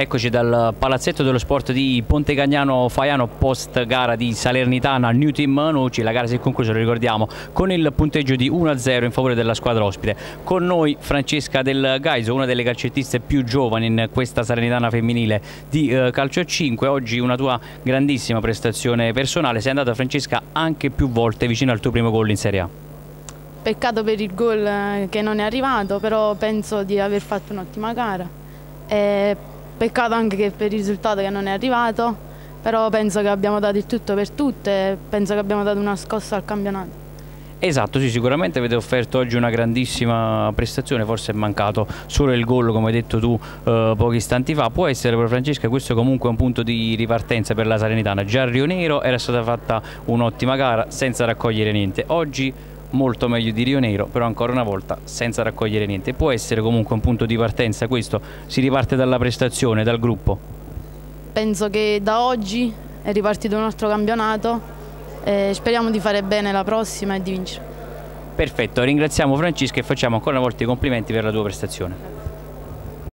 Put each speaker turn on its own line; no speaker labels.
Eccoci dal palazzetto dello sport di Ponte Cagnano Faiano post gara di Salernitana New Team Nuci, la gara si è conclusa, lo ricordiamo, con il punteggio di 1-0 in favore della squadra ospite. Con noi Francesca Del Gaiso, una delle calcettiste più giovani in questa Salernitana femminile di eh, calcio a 5, oggi una tua grandissima prestazione personale, sei andata Francesca anche più volte vicino al tuo primo gol in Serie A.
Peccato per il gol eh, che non è arrivato, però penso di aver fatto un'ottima gara. E Peccato anche che per il risultato che non è arrivato, però penso che abbiamo dato il tutto per tutte penso che abbiamo dato una scossa al campionato.
Esatto, sì, sicuramente avete offerto oggi una grandissima prestazione, forse è mancato solo il gol come hai detto tu eh, pochi istanti fa, può essere per Francesca questo comunque un punto di ripartenza per la Salernitana, già a Rio Nero era stata fatta un'ottima gara senza raccogliere niente, oggi molto meglio di Rio Nero, però ancora una volta senza raccogliere niente. Può essere comunque un punto di partenza questo? Si riparte dalla prestazione, dal gruppo?
Penso che da oggi è ripartito un altro campionato e speriamo di fare bene la prossima e di vincere.
Perfetto, ringraziamo Francesca e facciamo ancora una volta i complimenti per la tua prestazione.